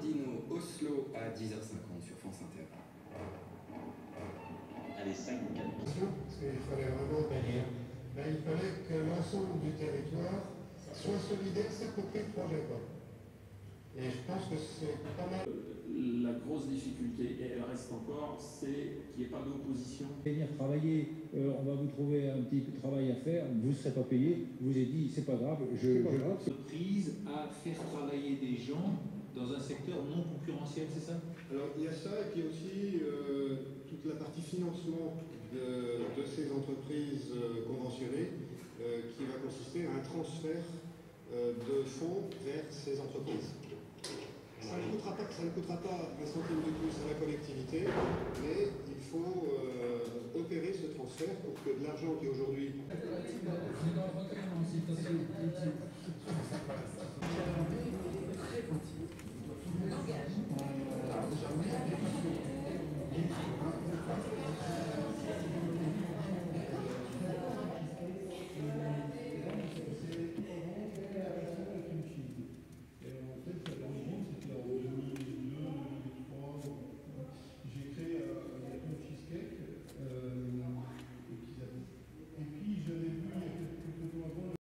Dino Oslo à 10h50 sur France Inter. Allez, 5 4 parce qu'il fallait vraiment ben, il fallait que l'ensemble du territoire soit solidaire, s'approprie le projet. Et je pense que c'est pas mal. La grosse difficulté, c'est qu'il n'y ait pas d'opposition. venir travailler, euh, on va vous trouver un petit travail à faire, vous ne serez pas payé, je vous ai dit, c'est pas grave, je, je- entreprise à faire travailler des gens dans un secteur non concurrentiel, c'est ça? Alors il y a ça, et puis aussi euh, toute la partie financement de, de ces entreprises euh, conventionnées euh, qui va consister à un transfert euh, de fonds vers ces entreprises. Ça ne, coûtera pas, ça ne coûtera pas un centime de plus à la collectivité, mais il faut euh, opérer ce transfert pour que de l'argent qui aujourd'hui